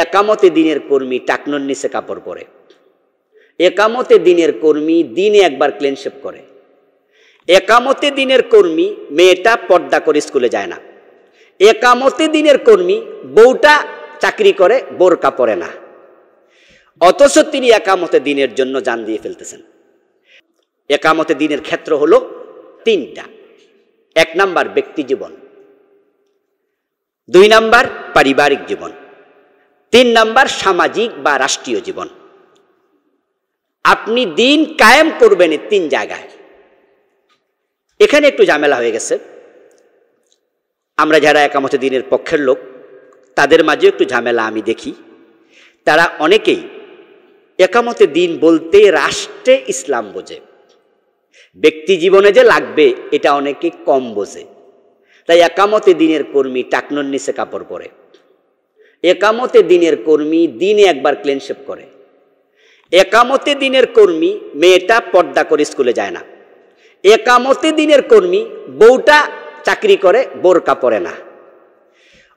একামতে দিনের কর্মী টাকনোর নিচে কাপড় পরে। একামতে দিনের কর্মী দিনে একবার ক্লিনশেপ করে। একামতে দিনের কর্মী মেয়েটা পর্দা করে স্কুলে যায় না। একামতে দিনের কর্মী বউটা চাকরি করে, বোরকা পরে না। অথচ তিনি একামতে দিনের জন্য যান দিয়ে ফেলতেছেন। একামতে দিনের ক্ষেত্র হলো তিনটা। এক নাম্বার ব্যক্তি জীবন। দুই নাম্বার পারিবারিক জীবন। তিন নাম্বার, সামাজিক বা রাষ্ট্রীয় জীবন। আপনি দিন কায়েম করবেন তিন জায়গায়। এখানে একটু ঝামেলা হয়ে গেছে। আমরা যারা একামতে দিনের পক্ষের লোক, তাদের মাঝে একটু ঝামেলা আমি দেখি। তারা অনেকেই একামতে দিন বলতে রাষ্ট্রে ইসলাম বোঝে। ব্যক্তি জীবনে যে লাগবে, এটা অনেকে কম বোঝে। তাই একামতে দিনের কর্মী টাকনোর নিচে কাপড় পরে। একামতে দিনের কর্মী দিনে একবার ক্লিনশেপ করে। একামতে দিনের কর্মী মেয়েটা পর্দা করে স্কুলে যায় না। একামতে দিনের কর্মী বউটা চাকরি করে, বোরকা পরে না।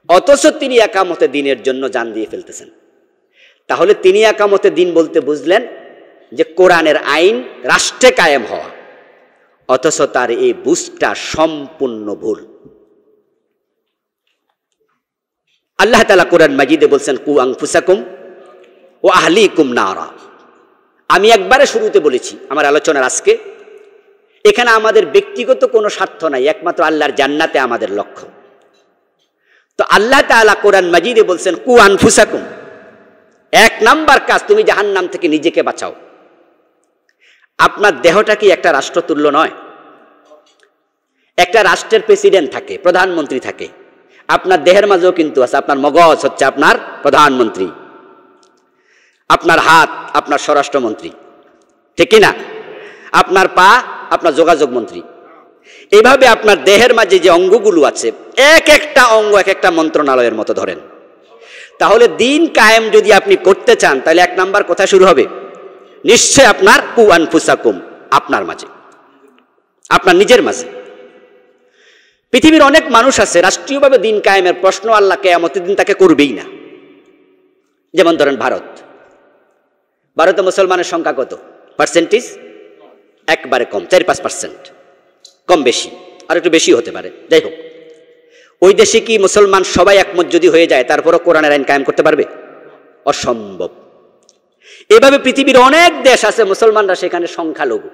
অথচ তিনি একামতে দিনের জন্য যান দিয়ে ফেলতেছেন। তাহলে তিনি একামতে দিন বলতে বুঝলেন যে কোরআনের আইন রাষ্ট্রে কায়েম হওয়া। অথচ তার এই বুঝটা সম্পূর্ণ ভুল। আল্লাহ তালা কোরআন মাজিদে বলছেন, কু আংফুসাকুম ও আহলি কুম নারা। আমি একবারে শুরুতে বলেছি আমার আলোচনার আজকে, এখানে আমাদের ব্যক্তিগত কোনো স্বার্থ নাই, একমাত্র আল্লাহর জান্নাতে আমাদের লক্ষ্য। তো আল্লাহ তালা কোরআন মাজিদে বলছেন, কু আনফুসাকুম। এক নাম্বার কাজ, তুমি জাহান নাম থেকে নিজেকে বাঁচাও। আপনার দেহটা কি একটা রাষ্ট্রতুল্য নয়? একটা রাষ্ট্রের প্রেসিডেন্ট থাকে, প্রধানমন্ত্রী থাকে। আপনার দেহের মাঝেও কিন্তু আছে, আপনার মগজ হচ্ছে আপনার প্রধানমন্ত্রী, আপনার হাত, আপনার স্বরাষ্ট্রমন্ত্রী, ঠিক না? আপনার পা, আপনার যোগাযোগ মন্ত্রী। এইভাবে আপনার দেহের মাঝে যে অঙ্গগুলো আছে, এক একটা অঙ্গ, এক একটা মন্ত্রণালয়ের মতো ধরেন। তাহলে দিন কায়েম যদি আপনি করতে চান, তাহলে এক নাম্বার কথা শুরু হবে, নিশ্চয় আপনার কু আনফুসাকুম আপনার মাঝে, আপনার নিজের মাঝে। পৃথিবীর অনেক মানুষ আছে, রাষ্ট্রীয়ভাবে দিন কায়েমের প্রশ্ন আল্লাহ কেয়ামতের দিন তাকে করবেই না। যেমন ধরেন ভারত। ভারতে মুসলমানের সংখ্যা কত? পার্সেন্টেজ একবারে কম, চার, পাঁচ পার্সেন্ট কম বেশি, আর একটু বেশি হতে পারে। যাই হোক, ওই দেশে কি মুসলমান সবাই একমত যদি হয়ে যায়, তারপরও কোরআনের আইন কায়েম করতে পারবে? অসম্ভব। এভাবে পৃথিবীর অনেক দেশ আছে, মুসলমানরা সেখানে সংখ্যালঘু।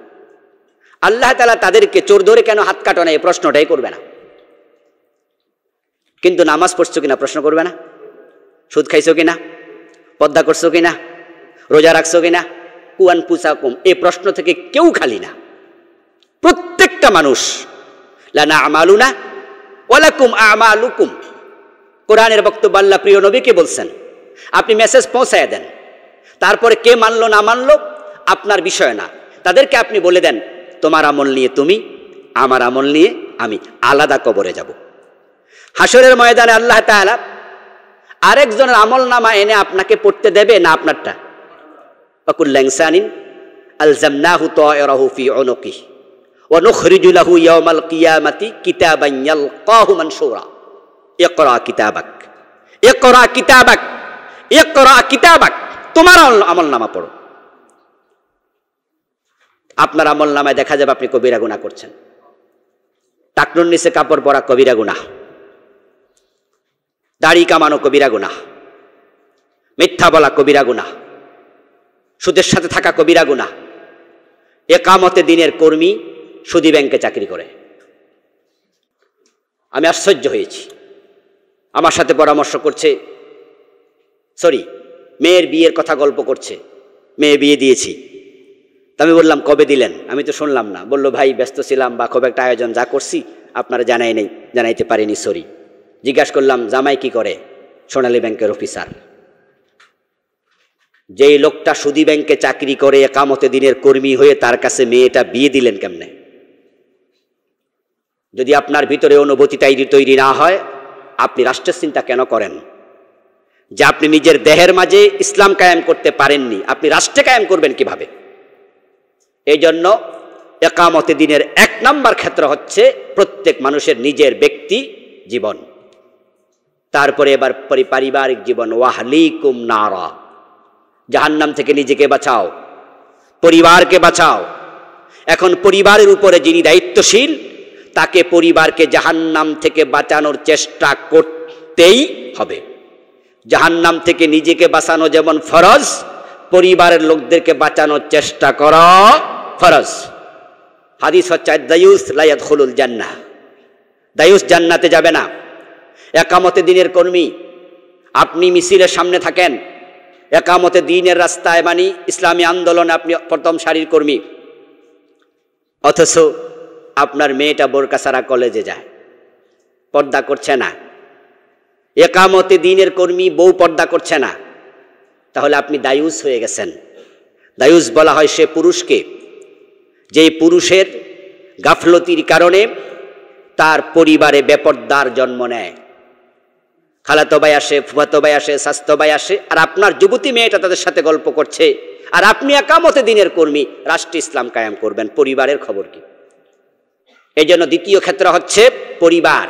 আল্লাহ তালা তাদেরকে চোর ধরে কেন হাত কাটো না, এই প্রশ্নটাই করবে না। কিন্তু নামাজ পড়ছো কিনা প্রশ্ন করবে না? সুদ খাইছো কিনা? পদ্মা করছ কিনা? রোজা রাখছো কিনা? কুয়ান পুসাকুম এ প্রশ্ন থেকে কেউ খালি না। প্রত্যেকটা মানুষ, লানা আমালুনা ওয়ালাকুম আমালুকুম। কোরআনের বক্তব্য আল্লাহ প্রিয় নবীকে বলছেন, আপনি মেসেজ পৌঁছায় দেন। তারপরে কে মানলো না মানলো, আপনার বিষয় না। তাদেরকে আপনি বলে দেন, তোমার আমল নিয়ে তুমি, আমার আমল নিয়ে আমি আলাদা কবরে যাব। হাসরের ময়দানে আল্লাহ তাআলা আরেকজনের আমল নামা এনে আপনাকে পড়তে দেবে না আপনারটা? অকুল্লাংসানিন আলজামনাহু তায়রাহু ফি উনুকি ওয়া নুখরিজু লাহু ইয়াওমাল কিয়ামাতি কিতাবান ইয়ালকাহু মানশুরা। ইকরা কিতাবাক। ইকরা কিতাবাক। ইকরা কিতাবাক। তোমার আমল নামা পড়ো। আপনার আমল নামায় দেখা যাবে আপনি কবিরা গুণা করছেন। টাকনুর নিচে কাপড় পরা কবিরা গুণা দাড়ি কামানো কবিরা গুণা মিথ্যা বলা কবিরা গুণা সুদের সাথে থাকা কবিরা গুণা একামতে দিনের কর্মী সুদি ব্যাংকে চাকরি করে। আমি আশ্চর্য হয়েছি। আমার সাথে পরামর্শ করছে, সরি, মেয়ের বিয়ের কথা গল্প করছে, মেয়ে বিয়ে দিয়েছি। আমি বললাম, কবে দিলেন? আমি তো শুনলাম না। বলল, ভাই, ব্যস্ত ছিলাম বা খুব একটা আয়োজন যা করছি, আপনারা জানাই নেই, জানাইতে পারিনি, সরি। জিজ্ঞাসা করলাম, জামাই কি করে? সোনালী ব্যাংকের অফিসার। যেই লোকটা সুদী ব্যাংকে চাকরি করে, একামতে দিনের কর্মী হয়ে তার কাছে মেয়েটা বিয়ে দিলেন কেমনে? যদি আপনার ভিতরে অনুভূতি তৈরি তৈরি না হয়, আপনি রাষ্ট্রের চিন্তা কেন করেন? যে আপনি নিজের দেহের মাঝে ইসলাম কায়েম করতে পারেননি, আপনি রাষ্ট্রে কায়েম করবেন কীভাবে? এই জন্য একামতে দিনের এক নাম্বার ক্ষেত্র হচ্ছে প্রত্যেক মানুষের নিজের ব্যক্তি জীবন। তারপরে এবার পারিবারিক জীবন। ওয়াহলিকুম নারা। জাহান্নাম থেকে নিজেকে বাঁচাও। পরিবারকে বাঁচাও। এখন পরিবারের উপরে যিনি দায়িত্বশীল, তাকে পরিবারকে জাহান্নাম থেকে বাঁচানোর চেষ্টা করতেই হবে। জাহান্নাম থেকে নিজেকে বাঁচানো যেমন ফরজ, পরিবারের লোকদেরকে বাঁচানোর চেষ্টা কর ফরজ। হাদিস হচ্ছে দায়ুস লায়াত হলুল জান্না দায়ুস জান্নাতে যাবে না। একামতে দিনের কর্মী। আপনি মিছিলের সামনে থাকেন। একামতে দিনের রাস্তায় মানি ইসলামী আন্দোলনে আপনি প্রথম সারির কর্মী। অথচ আপনার মেয়েটা বোরকা সারা কলেজে যায়। পর্দা করছে না। একামতে দিনের কর্মী বউ পর্দা করছে না। তাহলে আপনি দায়ুস হয়ে গেছেন। দায়ুস বলা হয় সে পুরুষকে। যে পুরুষের গাফলতির কারণে তার পরিবারে বেপর্দার জন্ম নেয়। খালাতো ভাই আসে, ফুফাতো ভাই আসে, স্বাস্থ্য ভাই আসে, আর আপনার যুবতী মেয়েটা তাদের সাথে গল্প করছে। আর আপনি একামতে দিনের কর্মী, রাষ্ট্র ইসলাম কায়েম করবেন, পরিবারের খবর কি? এই জন্য দ্বিতীয় ক্ষেত্র হচ্ছে পরিবার।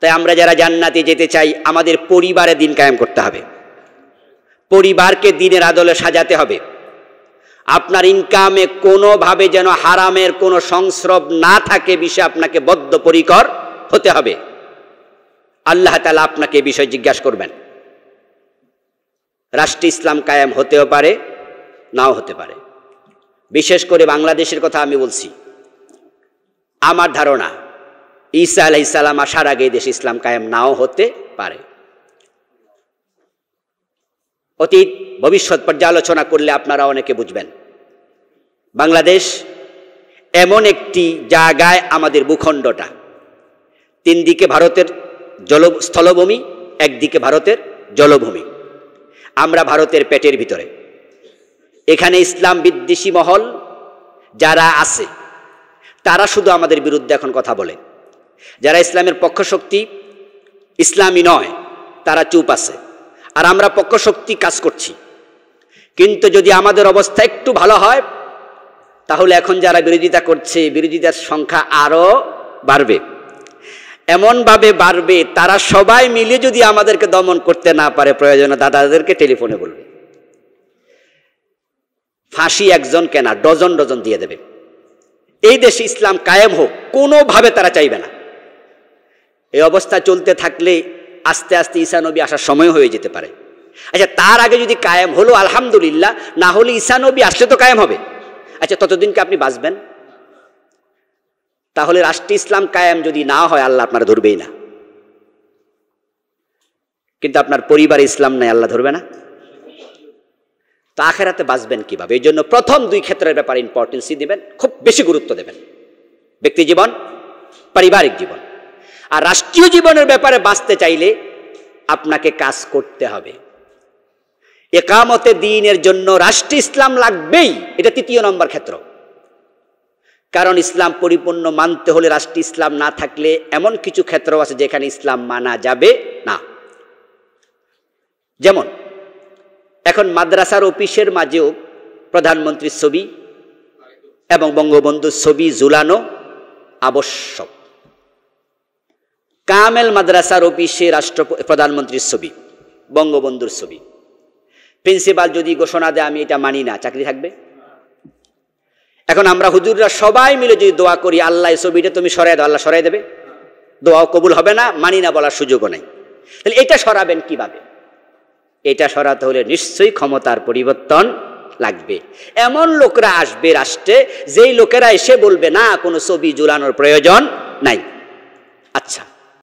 তাই আমরা যারা জান্নাতে যেতে চাই, আমাদের পরিবারে দিন কায়েম করতে হবে। পরিবারকে দিনের আদলে সাজাতে হবে। আপনার ইনকামে কোনোভাবে যেন হারামের কোনো সংস্রব না থাকে বিষয়ে আপনাকে বদ্ধপরিকর হতে হবে। আল্লাহ তালা আপনাকে বিষয় জিজ্ঞাসা করবেন। রাষ্ট্র ইসলাম কায়েম হতেও পারে, নাও হতে পারে। বিশেষ করে বাংলাদেশের কথা আমি বলছি। আমার ধারণা, ঈসা আলাইসাল্লাম আসার আগে দেশ ইসলাম কায়েম নাও হতে পারে। অতীত, ভবিষ্যৎ পর্যালোচনা করলে আপনারা অনেকে বুঝবেন। বাংলাদেশ এমন একটি জায়গায় আমাদের ভূখণ্ডটা। তিন দিকে ভারতের জল স্থলভূমি, একদিকে ভারতের জলভূমি। আমরা ভারতের পেটের ভিতরে। এখানে ইসলাম বিদ্বেষী মহল যারা আছে, তারা শুধু আমাদের বিরুদ্ধে এখন কথা বলে। যারা ইসলামের পক্ষ শক্তি, ইসলামী নয়, তারা চুপ আছে। আর আমরা পক্ষ শক্তি কাজ করছি। কিন্তু যদি আমাদের অবস্থা একটু ভালো হয়, তাহলে এখন যারা বিরোধিতা করছে, বিরোধিতার সংখ্যা আরও বাড়বে। এমনভাবে বাড়বে, তারা সবাই মিলে যদি আমাদেরকে দমন করতে না পারে, প্রয়োজনে দাদাদেরকে টেলিফোনে বলবে। ফাঁসি একজন কেনা, ডজন ডজন দিয়ে দেবে। এই দেশে ইসলাম কায়েম হোক, কোনোভাবে তারা চাইবে না। এই অবস্থা চলতে থাকলে আস্তে আস্তে ঈসা নবী আসার সময় হয়ে যেতে পারে। আচ্ছা তার আগে যদি কায়েম হলো, আলহামদুলিল্লাহ, না হলে ঈশানবী আসলে তো কায়েম হবে। আচ্ছা ততদিনকে আপনি বাঁচবেন? তাহলে রাষ্ট্র ইসলাম কায়েম যদি না হয়, আল্লাহ আপনারা ধরবেই না। কিন্তু আপনার পরিবার ইসলাম নাই, আল্লাহ ধরবে না। তো আখেরাতে বাঁচবেন কীভাবে? এই জন্য প্রথম দুই ক্ষেত্রের ব্যাপারে ইম্পর্টেন্সই দেবেন, খুব বেশি গুরুত্ব দেবেন। ব্যক্তি জীবন, পারিবারিক জীবন। আর রাষ্ট্রীয় জীবনের ব্যাপারে বাঁচতে চাইলে আপনাকে কাজ করতে হবে। একামতে দিনের জন্য রাষ্ট্র ইসলাম লাগবেই, এটা তৃতীয় নম্বর ক্ষেত্র। কারণ ইসলাম পরিপূর্ণ মানতে হলে রাষ্ট্র ইসলাম না থাকলে এমন কিছু ক্ষেত্র আছে যেখানে ইসলাম মানা যাবে না। যেমন, এখন মাদ্রাসার অফিসের মাঝেও প্রধানমন্ত্রীর ছবি এবং বঙ্গবন্ধুর ছবি ঝুলানো আবশ্যক। কামেল মাদ্রাসার অফিসে রাষ্ট্র প্রধানমন্ত্রীর ছবি, বঙ্গবন্ধুর ছবি। প্রিন্সিপাল যদি ঘোষণা দেয়, আমি এটা মানি না, চাকরি থাকবে? এখন আমরা হুজুররা সবাই মিলে যদি দোয়া করি, আল্লাহ এই ছবিটা তুমি সরাই দাও, আল্লাহ সরাই দেবে। দোয়াও কবুল হবে না, মানি না বলার সুযোগও নেই। তাহলে এটা সরাবেন কীভাবে? এটা সরাতে হলে নিশ্চয়ই ক্ষমতার পরিবর্তন লাগবে। এমন লোকরা আসবে রাষ্ট্রে, যেই লোকেরা এসে বলবে, না, কোনো ছবি ঝুলানোর প্রয়োজন নাই। আচ্ছা।